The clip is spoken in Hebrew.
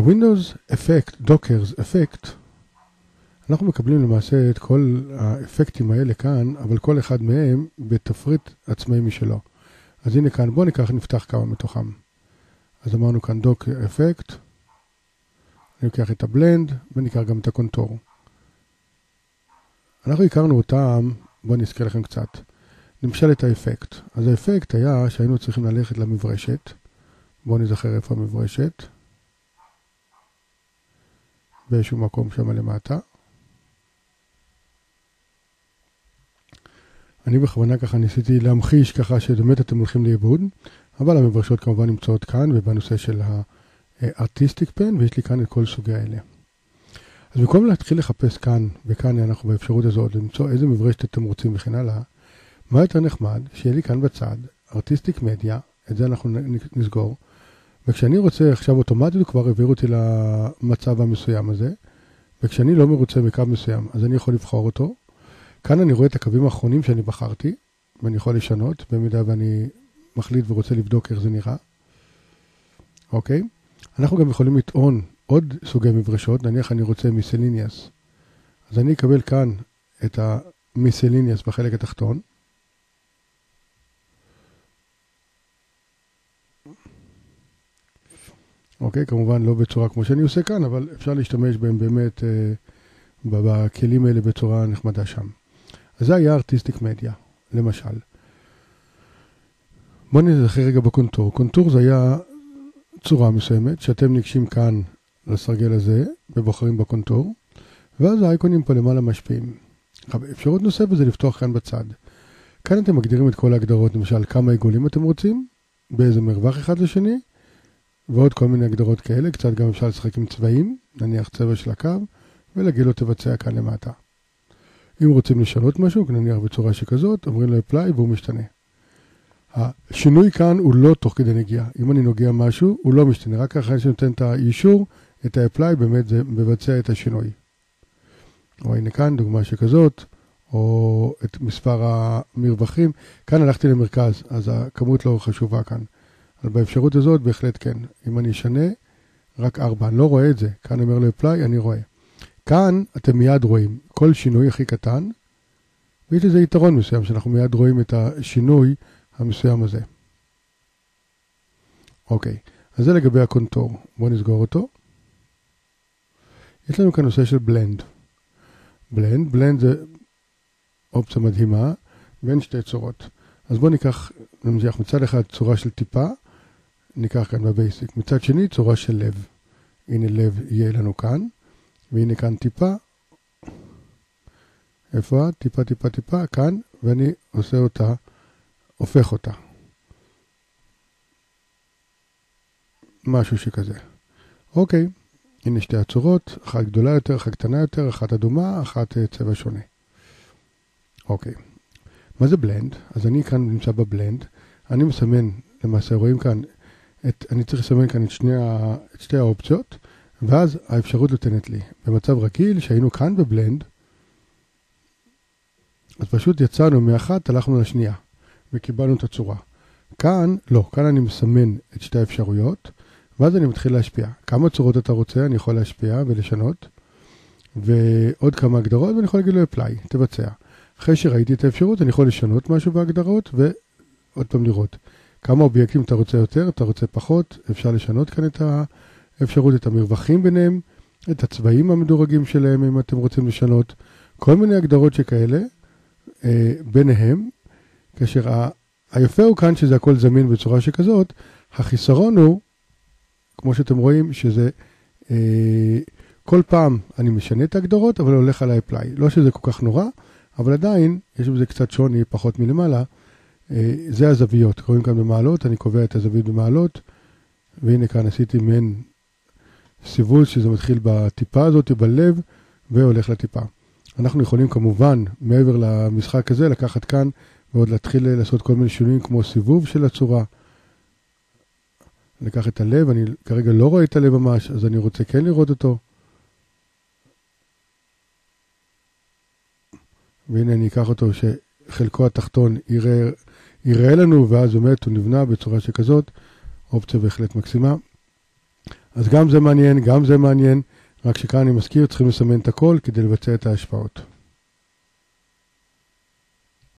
ב-Windows Effect, Dockers Effect, אנחנו מקבלים למעשה את כל האפקטים האלה כאן, אבל כל אחד מהם בתפריט עצמאי משלו. אז הנה כאן, בואו ניקח, נפתח כמה מתוכם. אז אמרנו כאן דוק אפקט, אני לוקח את הבלנד וניקח גם את הקונטור. אנחנו הכרנו אותם, בואו נזכר לכם קצת. למשל את האפקט. אז האפקט היה שהיינו צריכים ללכת למברשת. בואו נזכר איפה המברשת. באיזשהו מקום שם למטה. אני בכוונה ככה ניסיתי להמחיש ככה שבאמת אתם הולכים לאיבוד, אבל המברשות כמובן נמצאות כאן ובנושא של הארטיסטיק פן, ויש לי כאן את כל סוגי האלה. אז במקום להתחיל לחפש כאן, וכאן אנחנו באפשרות הזאת, למצוא איזה מברשת אתם רוצים וכן הלאה, מה יותר נחמד, שיהיה לי כאן בצד, ארטיסטיק מדיה, את זה אנחנו נסגור, וכשאני רוצה, עכשיו אוטומטית כבר העביר אותי למצב המסוים הזה, וכשאני לא מרוצה בקו מסוים, אז אני יכול לבחור אותו, כאן אני רואה את הקווים האחרונים שאני בחרתי, ואני יכול לשנות, במידה ואני מחליט ורוצה לבדוק איך זה נראה. אוקיי? אנחנו גם יכולים לטעון עוד סוגי מברשות, נניח אני רוצה מיסליניאס. אז אני אקבל כאן את המיסליניאס בחלק התחתון. אוקיי, כמובן לא בצורה כמו שאני עושה כאן, אבל אפשר להשתמש בהם באמת אה, בכלים האלה בצורה נחמדה שם. אז זה היה ארטיסטיק מדיה, למשל. בואו נזכר רגע בקונטור. קונטור זה היה צורה מסוימת, שאתם ניגשים כאן לסרגל הזה ובוחרים בקונטור, ואז האייקונים פה למעלה משפיעים. אפשרות נוספת זה לפתוח כאן בצד. כאן אתם מגדירים את כל ההגדרות, למשל כמה עיגולים אתם רוצים, באיזה מרווח אחד לשני, ועוד כל מיני הגדרות כאלה, קצת גם אפשר לשחק עם צבעים, נניח צבע של הקו, ולהגיד לו תבצע כאן למטה. אם רוצים לשנות משהו, נניח בצורה שכזאת, אומרים לו apply והוא משתנה. השינוי כאן הוא לא תוך כדי נגיעה. אם אני נוגע משהו, הוא לא משתנה. רק אחרי שאני נותן את האישור, את ה-apply, באמת זה מבצע את השינוי. או הנה כאן דוגמה שכזאת, או את מספר המרווחים. כאן הלכתי למרכז, אז הכמות לא חשובה כאן. אבל באפשרות הזאת בהחלט כן. אם אני אשנה, רק 4. אני לא רואה את זה. כאן אומר לו apply, אני רואה. כאן אתם מיד רואים כל שינוי הכי קטן, ויש לזה יתרון מסוים, שאנחנו מיד רואים את השינוי המסוים הזה. אוקיי, אז זה לגבי הקונטור. בואו נסגור אותו. יש לנו כאן נושא של בלנד. בלנד, בלנד זה אופציה מדהימה, בין שתי צורות. אז בואו ניקח, נמשיך מצד אחד צורה של טיפה, ניקח כאן בבייסיק. מצד שני צורה של לב. הנה לב יהיה לנו כאן. והנה כאן טיפה, איפה? טיפה, טיפה, טיפה, כאן, ואני עושה אותה, הופך אותה. משהו שכזה. אוקיי, הנה שתי הצורות, אחת גדולה יותר, אחת קטנה יותר, אחת אדומה, אחת אה, צבע שונה. אוקיי. מה זה בלנד? אז אני כאן נמצא בבלנד, אני מסמן, למעשה רואים כאן, את, אני צריך לסמן כאן את, שני את שתי האופציות, ואז האפשרות נותנת לי. במצב רגיל, שהיינו כאן בבלנד, אז פשוט יצאנו מאחת, הלכנו לשנייה, וקיבלנו את הצורה. כאן, לא, כאן אני מסמן את שתי האפשרויות, ואז אני מתחיל להשפיע. כמה צורות אתה רוצה, אני יכול להשפיע ולשנות, ועוד כמה הגדרות, ואני יכול להגיד לו apply, תבצע. אחרי שראיתי את האפשרות, אני יכול לשנות משהו בהגדרות, ועוד פעם לראות. כמה אובייקטים אתה רוצה יותר, אתה רוצה פחות, אפשר לשנות כאן את ה... אפשרות את המרווחים ביניהם, את הצבעים המדורגים שלהם אם אתם רוצים לשנות, כל מיני הגדרות שכאלה אה, ביניהם, כאשר ה... היפה הוא כאן שזה הכל זמין בצורה שכזאת, החיסרון הוא, כמו שאתם רואים, שזה אה, כל פעם אני משנה את ההגדרות, אבל הולך על ה-apply. לא שזה כל כך נורא, אבל עדיין יש בזה קצת שוני, פחות מלמעלה. אה, זה הזוויות, רואים כאן במעלות, אני קובע את הזווית במעלות, והנה כאן עשיתי מעין סיבוב שזה מתחיל בטיפה הזאת, בלב, והולך לטיפה. אנחנו יכולים כמובן, מעבר למשחק הזה, לקחת כאן ועוד להתחיל לעשות כל מיני שינויים כמו סיבוב של הצורה. לקח את הלב, אני כרגע לא רואה את הלב ממש, אז אני רוצה כן לראות אותו. והנה אני אקח אותו שחלקו התחתון יראה, יראה לנו, ואז באמת הוא נבנה בצורה שכזאת, אופציה בהחלט מקסימה. אז גם זה מעניין, גם זה מעניין, רק שכאן אני מזכיר, צריכים לסמן את הכל כדי לבצע את ההשפעות.